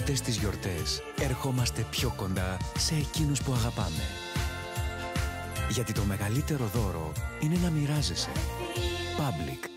Αυτές τις γιορτές ερχόμαστε πιο κοντά σε εκείνους που αγαπάμε. Γιατί το μεγαλύτερο δώρο είναι να μοιράζεσαι. Public